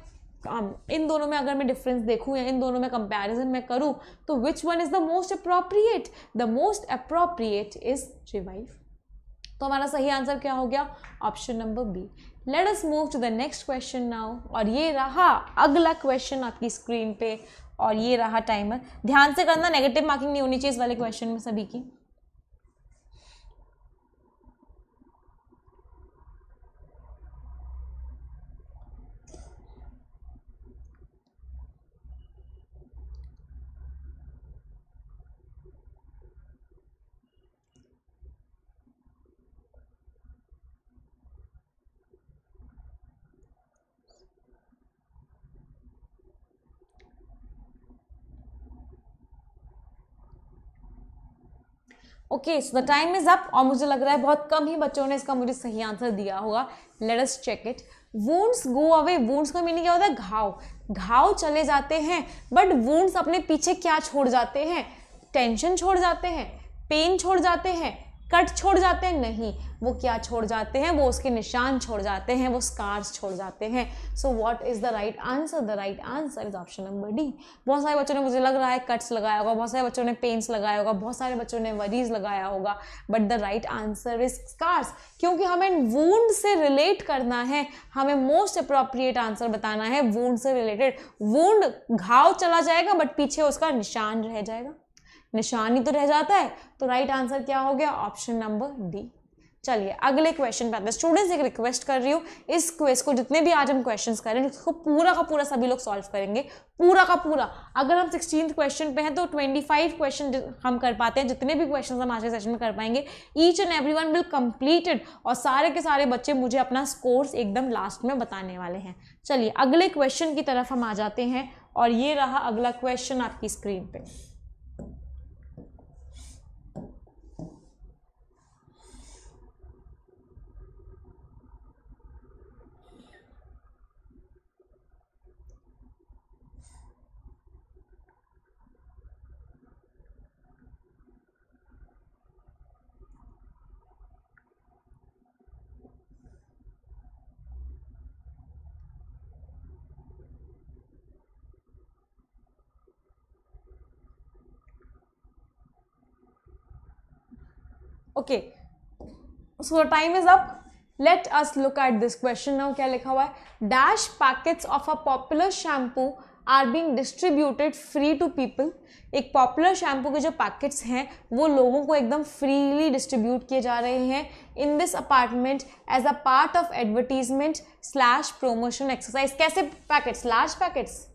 इन दोनों में अगर मैं डिफरेंस देखूँ या इन दोनों में कंपैरिजन मैं करूँ तो which one is the most appropriate the most appropriate is revive तो हमारा सही आंसर क्या हो गया? Option number B let us move to the next question now और ये रहा अगला क्वेश्चन आपकी स्क्रीन पे, और ये रहा टाइमर ध्यान से करना नेगेटिव मार्किंग नहीं होनी चाहिए इस वाले क्वेश्चन में सभी की. Okay so the time is up और मुझे लग रहा है बहुत कम ही बच्चों ने इसका मुझे सही आंसर दिया होगा। Let us check it wounds go away wounds का मीनिंग क्या होता है? घाव। घाव चले जाते हैं बट वूंड्स अपने पीछे क्या छोड़ जाते हैं? टेंशन छोड़ जाते हैं। पेन छोड़ जाते हैं। कट छोड़ जाते हैं? नहीं। वो क्या छोड़ जाते हैं? वो उसके निशान छोड़ जाते हैं, वो स्कार्स छोड़ जाते हैं। So what is the right answer the right answer is option number D बहुत सारे बच्चों ने मुझे लग रहा है कट्स लगाया होगा, बहुत सारे बच्चों ने पेन्स लगाया होगा, बहुत सारे बच्चों ने वरीज लगाया होगा but the right answer is scars क्योंकि हमें वूंड से रिलेट करना है, हमें मोस्ट अप्रोप्रिएट आंसर बताना है वूंड से रिलेटेड वूंड घाव चला जाएगा बट पीछे उसका निशान रह जाएगा। निशान ही तो रह जाता है। तो राइट आंसर क्या हो गया? ऑप्शन नंबर डी चलिए, अगले क्वेश्चन पे आते हैं। स्टूडेंट्स एक रिक्वेस्ट कर रही हूँ। इस क्वेश्चन को जितने भी आज हम क्वेश्चंस करें उसको पूरा का पूरा सभी लोग सॉल्व करेंगे। पूरा का पूरा। अगर हम सिक्सटीन क्वेश्चन पे हैं तो ट्वेंटी फाइव क्वेश्चन हम कर पाते हैं। जितने भी क्वेश्चन हम आज के सेशन में कर पाएँगे each and every one will completed और सारे के सारे बच्चे मुझे अपना स्कोर्स एकदम लास्ट में बताने वाले हैं। चलिए, अगले क्वेश्चन की तरफ़ हम आ जाते हैं। और ये रहा अगला क्वेश्चन आपकी स्क्रीन पर okay so time is up let us look at this question now क्या लिखा हुआ है? Dash packets of a popular shampoo are being distributed free to people एक पॉपुलर शैम्पू के जो पैकेट्स हैं, वो लोगों को एकदम फ्रीली डिस्ट्रीब्यूट किए जा रहे हैं in this apartment as a part of advertisement slash promotion exercise कैसे packets large packets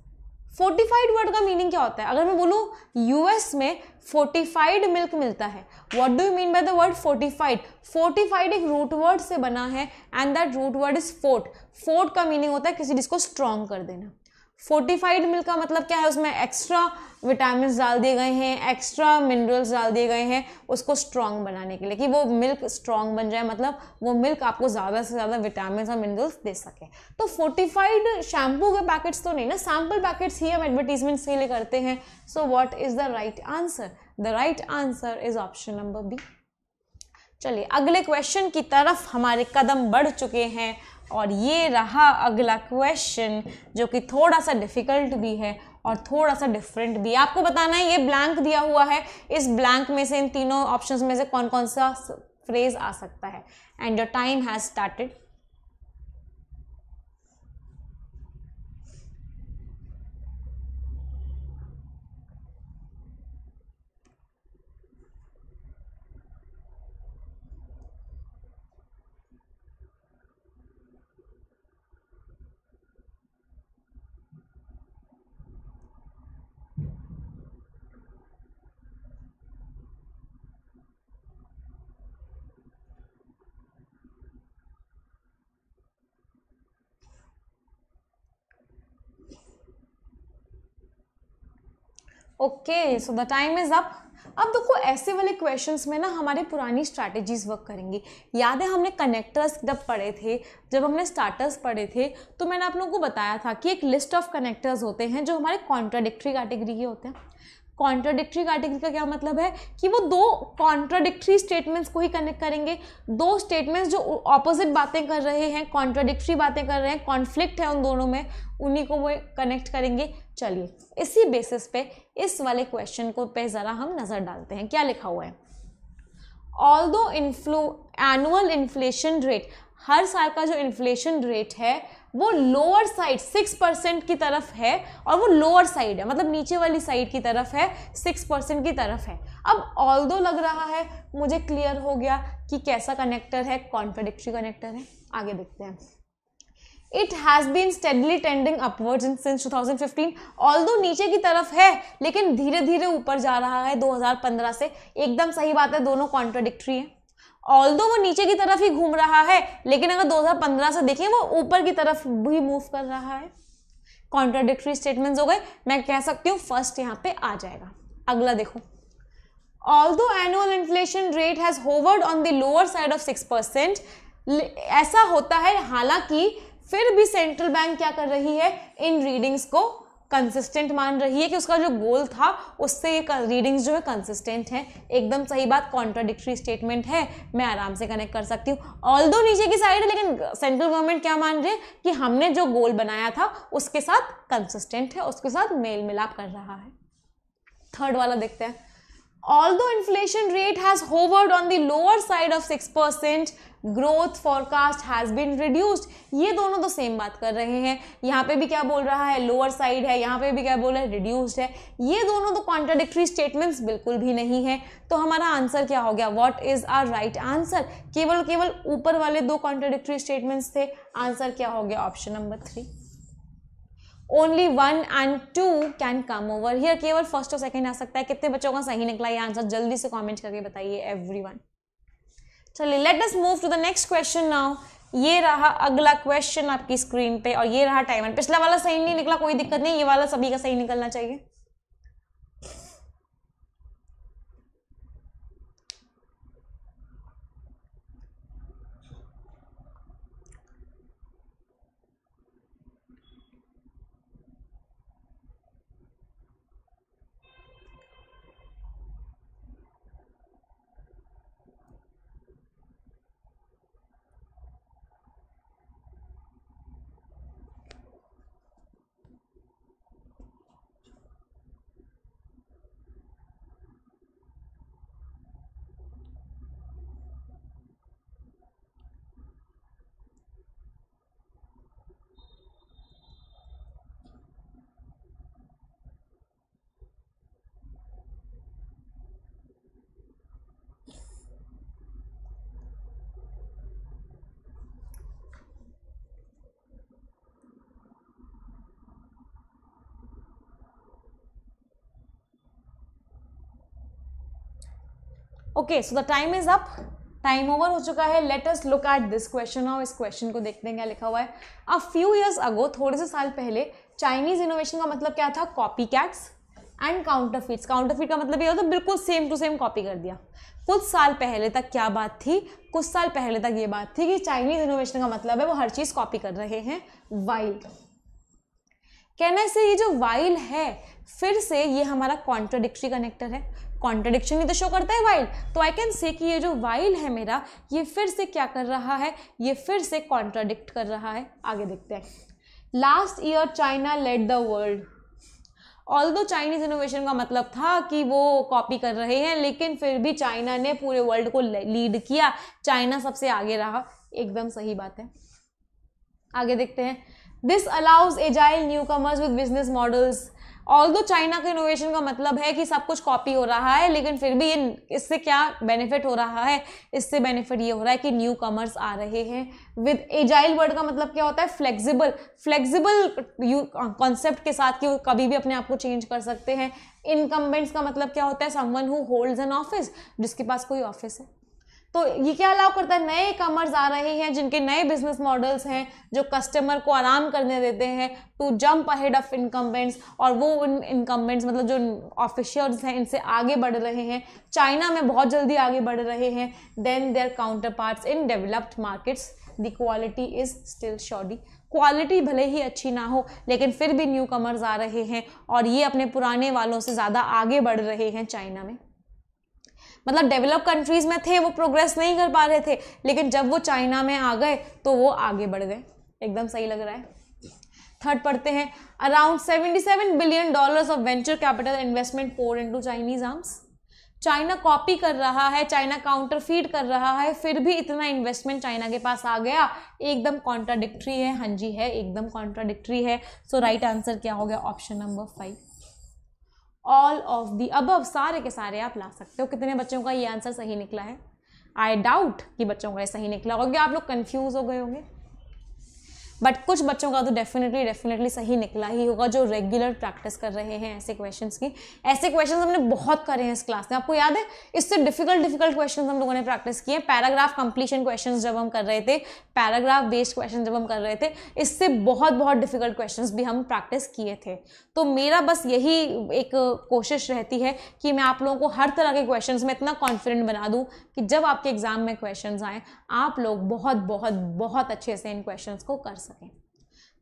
fortified word का मीनिंग क्या होता है? अगर मैं बोलूँ यूएस में फोर्टिफाइड मिल्क मिलता है what do you mean by the word fortified fortified एक रूट वर्ड से बना है and that root word is fort fort का मीनिंग होता है किसी चीज़ को स्ट्रॉन्ग कर देना। फोर्टिफाइड मिल्क का मतलब क्या है? उसमें एक्स्ट्रा विटामिन डाल दिए गए हैं एक्स्ट्रा मिनरल्स डाल दिए गए हैं उसको स्ट्रांग बनाने के लिए कि वो मिल्क स्ट्रॉन्ग बन जाए मतलब वो मिल्क आपको ज़्यादा से ज़्यादा विटामिन और मिनरल्स दे सके। तो फोर्टिफाइड शैम्पू के पैकेट्स तो नहीं ना सैंपल पैकेट्स ही हम एडवर्टीजमेंट के लिए करते हैं। So what is the right answer the right answer is option number B चलिए, अगले क्वेश्चन की तरफ़ हमारे कदम बढ़ चुके हैं और ये रहा अगला क्वेश्चन जो कि थोड़ा सा डिफ़िकल्ट भी है और थोड़ा सा डिफरेंट भी आपको बताना है, ये ब्लैंक दिया हुआ है। इस ब्लैंक में से इन तीनों ऑप्शंस में से कौन कौन सा फ्रेज आ सकता है? And your time has started okay so the time is up अब देखो, ऐसे वाले क्वेश्चंस में ना हमारे पुरानी स्ट्रैटेजीज वर्क करेंगी। याद है हमने कनेक्टर्स जब पढ़े थे, जब हमने स्टार्टर्स पढ़े थे तो मैंने आप लोगों को बताया था कि एक लिस्ट ऑफ़ कनेक्टर्स होते हैं जो हमारे कॉन्ट्राडिक्ट्री कैटेगरी के होते हैं। कॉन्ट्राडिक्ट्री कैटेगरी का क्या मतलब है? कि वो दो कॉन्ट्राडिक्ट्री स्टेटमेंट्स को ही कनेक्ट करेंगे। दो स्टेटमेंट्स जो ऑपोजिट बातें कर रहे हैं कॉन्ट्राडिक्ट्री बातें कर रहे हैं कॉन्फ्लिक्ट है उन दोनों में, उन्हीं को वो कनेक्ट करेंगे। चलिए, इसी बेसिस पे इस वाले क्वेश्चन को पे ज़रा हम नज़र डालते हैं। क्या लिखा हुआ है? ऑल दो इन्फ्लू एनुअल इन्फ्लेशन रेट हर साल का जो इन्फ्लेशन रेट है, वो लोअर साइड सिक्स परसेंट की तरफ़ है और वो लोअर साइड है मतलब नीचे वाली साइड की तरफ़ है सिक्स परसेंट की तरफ़ है। अब ऑल दो लग रहा है, मुझे क्लियर हो गया कि कैसा कनेक्टर है कॉन्ट्रडिक्ट्री कनेक्टर है, आगे देखते हैं। It has been steadily tending upwards in since 2015 although नीचे की तरफ़ है, लेकिन धीरे धीरे ऊपर जा रहा है 2015 से। एकदम सही बात है, दोनों कॉन्ट्रोडिक्ट्री है। ऑल्दो वो नीचे की तरफ़ ही घूम रहा है, लेकिन अगर 2015 से देखें वो ऊपर की तरफ़ भी मूव कर रहा है। कॉन्ट्रोडिक्ट्री स्टेटमेंट्स हो गए। मैं कह सकती हूँ फ़र्स्ट यहाँ पे आ जाएगा। अगला देखो। Although annual inflation rate has hovered on the lower side of six percent ऐसा होता है, हालाँकि फिर भी सेंट्रल बैंक क्या कर रही है, इन रीडिंग्स को कंसिस्टेंट मान रही है कि उसका जो गोल था, उससे ये रीडिंग्स जो है कंसिस्टेंट है। एकदम सही बात कॉन्ट्राडिक्टरी स्टेटमेंट है। मैं आराम से कनेक्ट कर सकती हूँ। ऑल दो नीचे की साइड है, लेकिन सेंट्रल गवर्नमेंट क्या मान रही है कि हमने जो गोल बनाया था, उसके साथ कंसिस्टेंट है, उसके साथ मेल मिलाप कर रहा है। थर्ड वाला देखते हैं। Although inflation rate has hovered on the lower side of 6% growth forecast has been reduced ये दोनों तो सेम बात कर रहे हैं। यहाँ पे भी क्या बोल रहा है? लोअर साइड है। यहाँ पे भी क्या बोल रहा है? रिड्यूस्ड है। ये दोनों तो कॉन्ट्राडिक्ट्री स्टेटमेंट्स बिल्कुल भी नहीं है। तो हमारा आंसर क्या हो गया? What is our right answer केवल केवल ऊपर वाले दो कॉन्ट्राडिक्ट्री स्टेटमेंट्स थे। आंसर क्या हो गया? Option number three only one and two can come over here केवल फ़र्स्ट और सेकेंड आ सकता है। कितने बच्चों का सही निकला ये आंसर जल्दी से कमेंट करके बताइए वन चलिए let us move to the next question now ये रहा अगला क्वेश्चन आपकी स्क्रीन पे और ये रहा टाइमर पिछला वाला सही नहीं निकला, कोई दिक्कत नहीं, ये वाला सभी का सही निकलना चाहिए। Okay so the time is up time over हो चुका है. Let us look at this question और इस क्वेश्चन को देखते हैं क्या लिखा हुआ है. अ फ्यू ईयर्स अगो थोड़े से साल पहले चाइनीज़ इनोवेशन का मतलब क्या था? Copy cats and counterfeits counterfeit का मतलब ये होता है, बिल्कुल सेम टू सेम कॉपी कर दिया. कुछ साल पहले तक क्या बात थी? कुछ साल पहले तक ये बात थी कि चाइनीज़ इनोवेशन का मतलब है वो हर चीज़ कॉपी कर रहे हैं. वाइल्ड कहने से ये जो वाइल है, फिर से ये हमारा कॉन्ट्रोडिक्टरी कनेक्टर है. कॉन्ट्रडिक्शन ही तो शो करता है वाइल तो आई कैन से कि ये जो वाइल है मेरा, ये फिर से क्या कर रहा है? ये फिर से कॉन्ट्राडिक्ट कर रहा है. आगे देखते हैं. Last year China led the world although Chinese innovation का मतलब था कि वो कॉपी कर रहे हैं, लेकिन फिर भी चाइना ने पूरे वर्ल्ड को लीड किया. चाइना सबसे आगे रहा. एकदम सही बात है. आगे देखते हैं. This allows agile new commerce with business models although China के इनोवेशन का मतलब है कि सब कुछ कॉपी हो रहा है, लेकिन फिर भी ये इससे क्या बेनिफिट हो रहा है? इससे बेनिफिट ये हो रहा है कि न्यू कमर्स आ रहे हैं. विद एजाइल वर्ड का मतलब क्या होता है? फ्लेक्सिबल फ्लेक्सिबल कॉन्सेप्ट के साथ कि वो कभी भी अपने आप को चेंज कर सकते हैं. इनकम्बेंट्स का मतलब क्या होता है? Someone who holds an office जिसके पास कोई ऑफ़िस है. तो ये क्या अलाउ करता है? नए कमर्स आ रहे हैं, जिनके नए बिज़नेस मॉडल्स हैं, जो कस्टमर को आराम करने देते हैं to jump ahead of incumbents और वो उन इनकम्बेंट्स मतलब जो ऑफिशियल्स हैं, इनसे आगे बढ़ रहे हैं। चाइना में बहुत जल्दी आगे बढ़ रहे हैं। Then their counterparts in developed markets the quality is still shoddy quality भले ही अच्छी ना हो, लेकिन फिर भी न्यू कमर्स आ रहे हैं, और ये अपने पुराने वालों से ज़्यादा आगे बढ़ रहे हैं चाइना में। मतलब डेवलप कंट्रीज़ में थे, वो प्रोग्रेस नहीं कर पा रहे थे, लेकिन जब वो चाइना में आ गए तो वो आगे बढ़ गए। एकदम सही लग रहा है। थर्ड पढ़ते हैं। Around 77 billion dollars of venture capital investment pour into Chinese arms China copy कर रहा है चाइना काउंटर फ़ीड कर रहा है, फिर भी इतना इन्वेस्टमेंट चाइना के पास आ गया। एकदम कॉन्ट्राडिक्ट्री है हाँ जी है, एकदम कॉन्ट्राडिक्ट्री है। सो राइट आंसर क्या हो गया? Option number five all of the above सारे के सारे आप ला सकते हो। कितने बच्चों का ये आंसर सही निकला है? आई डाउट कि बच्चों का ये सही निकला होगा आप लोग कन्फ्यूज़ हो गए होंगे। बट कुछ बच्चों का तो डेफिनेटली डेफिनेटली सही निकला ही होगा जो रेगुलर प्रैक्टिस कर रहे हैं ऐसे क्वेश्चंस की। ऐसे क्वेश्चंस हमने बहुत करे हैं इस क्लास में। आपको याद है? इससे डिफ़िकल्ट डिफ़िकल्ट क्वेश्चन हम लोगों ने प्रैक्टिस किए। पैराग्राफ कंप्लीशन क्वेश्चन जब हम कर रहे थे पैराग्राफ बेस्ड क्वेश्चन जब हम कर रहे थे, इससे बहुत बहुत डिफ़िकल्ट क्वेश्चन भी हम प्रैक्टिस किए थे। तो मेरा बस यही एक कोशिश रहती है कि मैं आप लोगों को हर तरह के क्वेश्चन में इतना कॉन्फिडेंट बना दूँ कि जब आपके एग्ज़ाम में क्वेश्चन आए आप लोग बहुत बहुत बहुत अच्छे से इन क्वेश्चंस को कर सकें।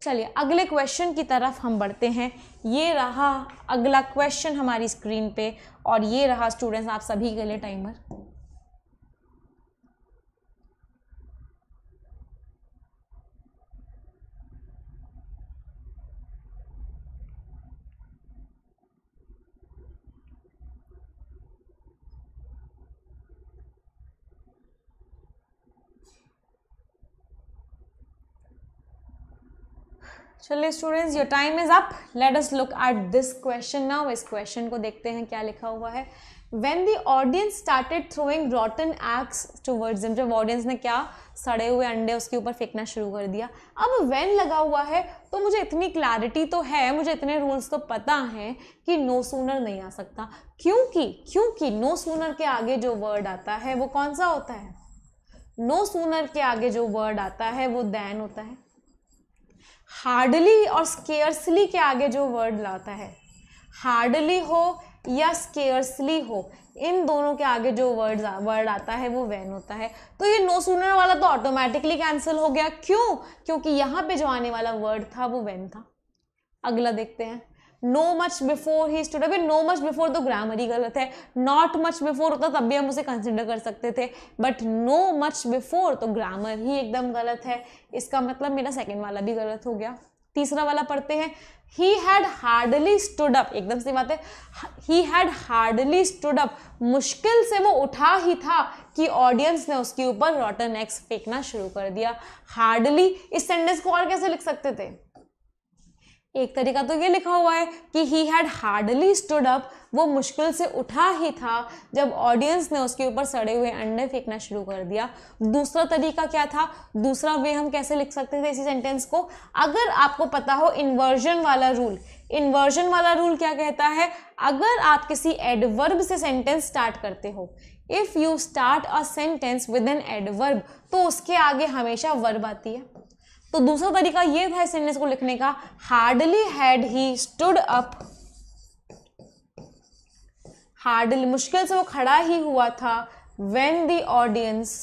चलिए, अगले क्वेश्चन की तरफ़ हम बढ़ते हैं। ये रहा अगला क्वेश्चन हमारी स्क्रीन पे और ये रहा स्टूडेंट्स आप सभी के लिए टाइमर चलिए students your time is up let us look at this question now इस क्वेश्चन को देखते हैं क्या लिखा हुआ है। When the audience started throwing rotten eggs towards him जब ऑडियंस ने क्या सड़े हुए अंडे उसके ऊपर फेंकना शुरू कर दिया। अब वेन लगा हुआ है तो मुझे इतनी क्लैरिटी तो है, मुझे इतने रूल्स तो पता हैं कि नो सूनर नहीं आ सकता। क्योंकि क्योंकि नो सूनर के आगे जो वर्ड आता है, वो कौन सा होता है? नो सूनर के आगे जो वर्ड आता है, वो दैन होता है। हार्डली और स्केयर्सली के आगे जो वर्ड लाता है, हार्डली हो या स्केयर्सली हो, इन दोनों के आगे जो वर्ड वर्ड आता है, वो वैन होता है। तो ये नो सुनर वाला तो ऑटोमेटिकली कैंसिल हो गया। क्यों? क्योंकि यहाँ पे जो आने वाला वर्ड था, वो वैन था। अगला देखते हैं। No much before he stood अभी नो मच बिफोर तो ग्रामर ही गलत है। नॉट मच बिफोर होता तब भी हम उसे कंसिडर कर सकते थे। बट नो मच बिफोर तो ग्रामर ही एकदम गलत है। इसका मतलब मेरा सेकेंड वाला भी गलत हो गया। तीसरा वाला पढ़ते हैं। He had hardly stood up एकदम सी बात है। He had hardly stood up मुश्किल से वो उठा ही था कि ऑडियंस ने उसके ऊपर रॉटन एक्स फेंकना शुरू कर दिया। हार्डली इस सेंटेंस को और कैसे लिख सकते थे? एक तरीका तो ये लिखा हुआ है कि he had hardly stood up वो मुश्किल से उठा ही था जब ऑडियंस ने उसके ऊपर सड़े हुए अंडे फेंकना शुरू कर दिया। दूसरा तरीका क्या था? दूसरा वे हम कैसे लिख सकते थे इसी सेंटेंस को? अगर आपको पता हो इन्वर्जन वाला रूल इन्वर्जन वाला रूल क्या कहता है? अगर आप किसी एडवर्ब से सेंटेंस स्टार्ट करते हो if you start a sentence with an adverb तो उसके आगे हमेशा वर्ब आती है। तो दूसरा तरीका ये था सेंटेंस को लिखने का hardly had he stood up hardly मुश्किल से वो खड़ा ही हुआ था। वेन द ऑडियंस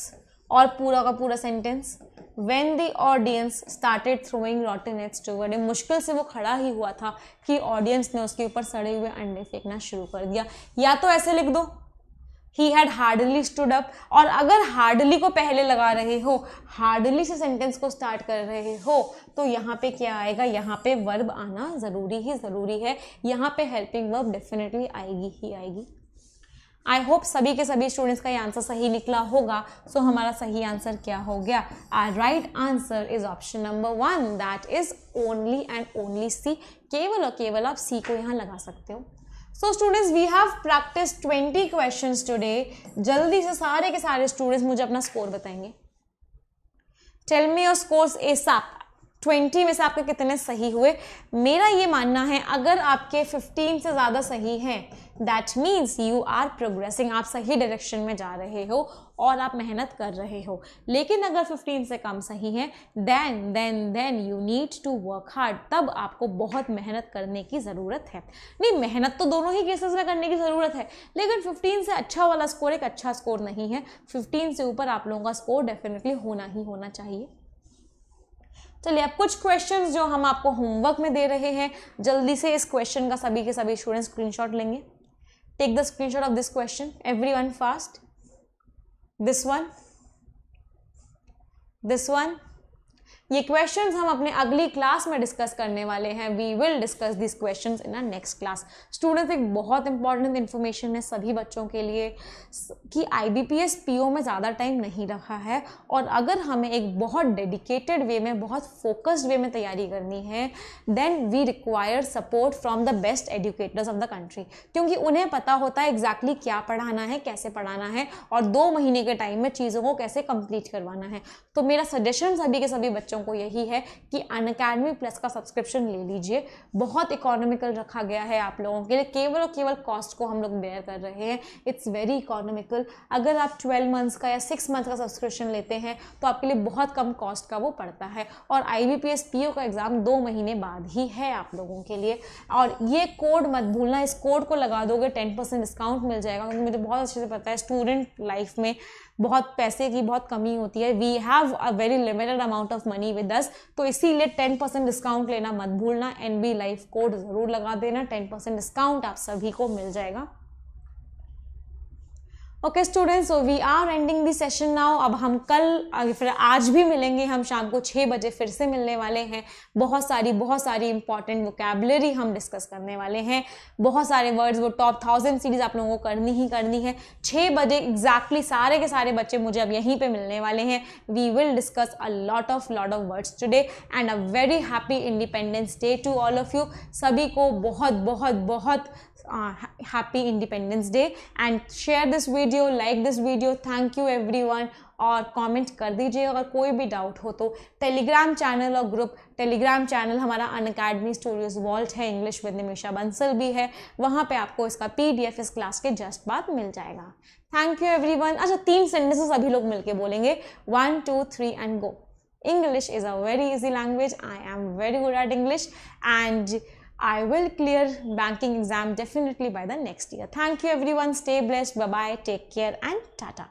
और पूरा का पूरा sentence when the audience started throwing rotten eggs toward मुश्किल से वो खड़ा ही हुआ था कि ऑडियंस ने उसके ऊपर सड़े हुए अंडे फेंकना शुरू कर दिया। या तो ऐसे लिख दो he had hardly stood up और अगर हार्डली को पहले लगा रहे हो हार्डली से सेंटेंस को स्टार्ट कर रहे हो तो यहाँ पे क्या आएगा? यहाँ पे वर्ब आना ज़रूरी ही ज़रूरी है। यहाँ पे हेल्पिंग वर्ब डेफिनेटली आएगी ही आएगी। आई होप सभी के सभी स्टूडेंट्स का ये आंसर सही निकला होगा। सो so, हमारा सही आंसर क्या हो गया? Our right answer is option number one that is only and only C केवल और केवल आप सी को यहाँ लगा सकते हो। So students we have practice twenty question today जल्दी से सारे के सारे स्टूडेंट्स मुझे अपना स्कोर बताएँगे। Tell me your scores ASAP twenty में से आपके कितने सही हुए? मेरा ये मानना है, अगर आपके फिफ्टीन से ज़्यादा सही हैं that means you are progressing आप सही डायरेक्शन में जा रहे हो और आप मेहनत कर रहे हो। लेकिन अगर 15 से कम सही है then then then you need to work hard तब आपको बहुत मेहनत करने की ज़रूरत है। नहीं, मेहनत तो दोनों ही केसेस में करने की ज़रूरत है, लेकिन 15 से अच्छा वाला स्कोर एक अच्छा स्कोर नहीं है। 15 से ऊपर आप लोगों का स्कोर डेफिनेटली होना ही होना चाहिए। चलिए, अब कुछ क्वेश्चंस जो हम आपको होमवर्क में दे रहे हैं। जल्दी से इस क्वेश्चन का सभी के सभी स्टूडेंट स्क्रीनशॉट लेंगे। Take the screenshot of this question. Everyone fast. This one. This one ये क्वेश्चन हम अपने अगली क्लास में डिस्कस करने वाले हैं। We will discuss this question in our next class students एक बहुत इंपॉर्टेंट इन्फॉर्मेशन है सभी बच्चों के लिए कि I B P S P O में ज़्यादा टाइम नहीं रखा है और अगर हमें एक बहुत डेडिकेटेड वे में, बहुत फोकस्ड वे में तैयारी करनी है then we require support from the best educators of the country क्योंकि उन्हें पता होता है एग्जैक्टली exactly क्या पढ़ाना है, कैसे पढ़ाना है और दो महीने के टाइम में चीज़ों को कैसे कंप्लीट करवाना है। तो मेरा सजेशन सभी के सभी बच्चों को यही है कि अन अकेडमी प्लस का सब्सक्रिप्शन ले लीजिए। बहुत इकोनॉमिकल रखा गया है आप लोगों के लिए। केवल और केवल कॉस्ट को हम लोग बेयर कर रहे हैं। इट्स वेरी इकोनॉमिकल अगर आप ट्वेल्व मंथ्स का या सिक्स मंथ का सब्सक्रिप्शन लेते हैं तो आपके लिए बहुत कम कॉस्ट का वो पड़ता है। और I B P S P O का एग्ज़ाम दो महीने बाद ही है आप लोगों के लिए। और ये कोड मत भूलना। इस कोड को लगा दोगे टेन परसेंट डिस्काउंट मिल जाएगा। क्योंकि मुझे बहुत अच्छे से पता है स्टूडेंट लाइफ में बहुत पैसे की बहुत कमी होती है। We have a very limited amount of money with this तो इसीलिए टेन परसेंट डिस्काउंट लेना मत भूलना। एन बी लाइफ कोड ज़रूर लगा देना। टेन परसेंट डिस्काउंट आप सभी को मिल जाएगा। Okay students so we are ending the session now अब हम कल फिर आज भी मिलेंगे हम, शाम को छः बजे फिर से मिलने वाले हैं। बहुत सारी बहुत सारी इंपॉर्टेंट वोकेबलरी हम डिस्कस करने वाले हैं। बहुत सारे वर्ड्स वो टॉप थाउज़ेंड सीरीज़ आप लोगों को करनी ही करनी है। छः बजे एग्जैक्टली exactly सारे के सारे बच्चे मुझे अब यहीं पर मिलने वाले हैं। We will discuss a lot of lot of words today and a very happy Independence Day to all of you सभी को बहुत बहुत बहुत uh, happy independence day and share this video like this video. Thank you everyone. और कमेंट कर दीजिए अगर कोई भी डाउट हो तो टेलीग्राम चैनल और ग्रुप टेलीग्राम चैनल हमारा अन अकेडमी स्टोरीज वॉल्ट है इंग्लिश विद निमिशा बंसल भी है. वहाँ पे आपको इसका पीडीएफ इस क्लास के जस्ट बाद मिल जाएगा. थैंक यू एवरीवन अच्छा तीन सेंटेंसेस अभी लोग मिलके बोलेंगे. One two three and go English is a very easy language I am very good at English and I will clear banking exam definitely by the next year. Thank you everyone. Stay blessed. Bye bye. Take care and tata.